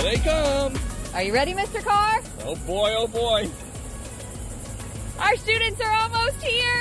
Here they come. Are you ready, Mr. Carr? Oh boy, oh boy. Our students are almost here.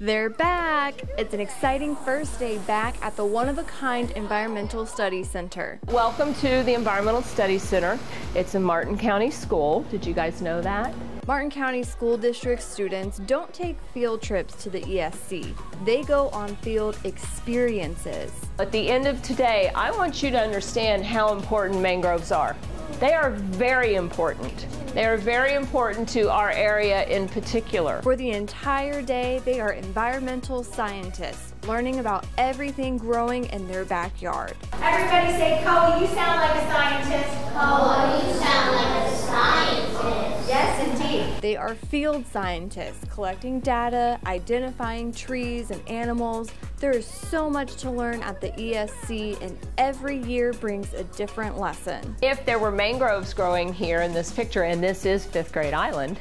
They're back. It's an exciting first day back at the one of a kind Environmental Studies Center. Welcome to the Environmental Studies Center. It's a Martin County school. Did you guys know that? Martin County School District students don't take field trips to the ESC. They go on field experiences. At the end of today, I want you to understand how important mangroves are. They are very important. They are very important to our area in particular. For the entire day, they are environmental scientists learning about everything growing in their backyard. Everybody say, Coa, you sound like a scientist. Coa, you sound like a scientist. Yes, indeed. They are field scientists collecting data, identifying trees and animals. There is so much to learn at the ESC, and every year brings a different lesson. If there were mangroves growing here in this picture, and this is Fifth Grade Island,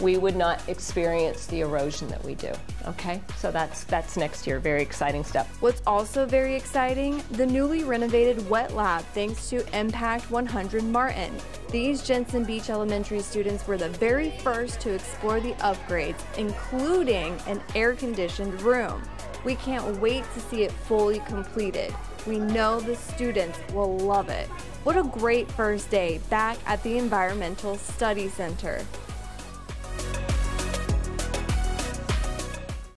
we would not experience the erosion that we do. Okay, so that's that's next year. Very exciting stuff. What's also very exciting, the newly renovated wet lab thanks to Impact 100 Martin. These Jensen Beach Elementary students were the very first to explore the upgrades, including an air-conditioned room. We can't wait to see it fully completed. We know the students will love it. What a great first day back at the Environmental Study Center.